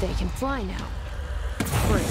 They can fly now. Great.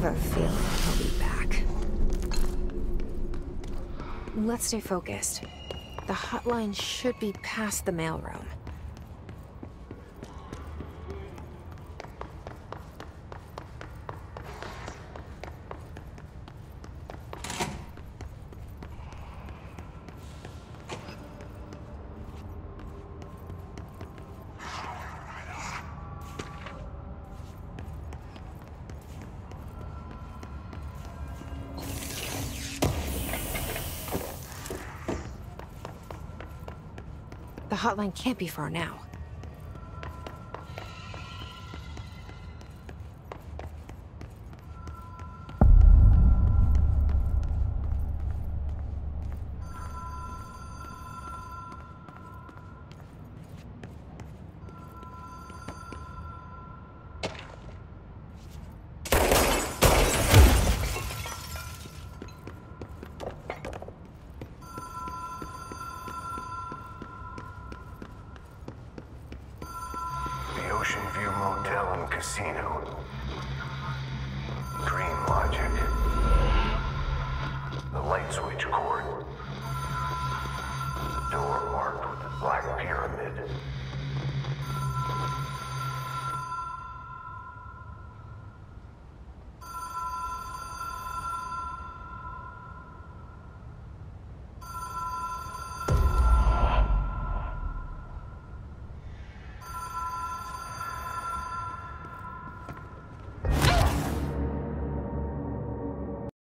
Have a feeling he'll be back. Let's stay focused. The hotline should be past the mailroom. The hotline can't be far now. Casino. Dream Logic. The light switch cord. Door marked with the Black Pyramid.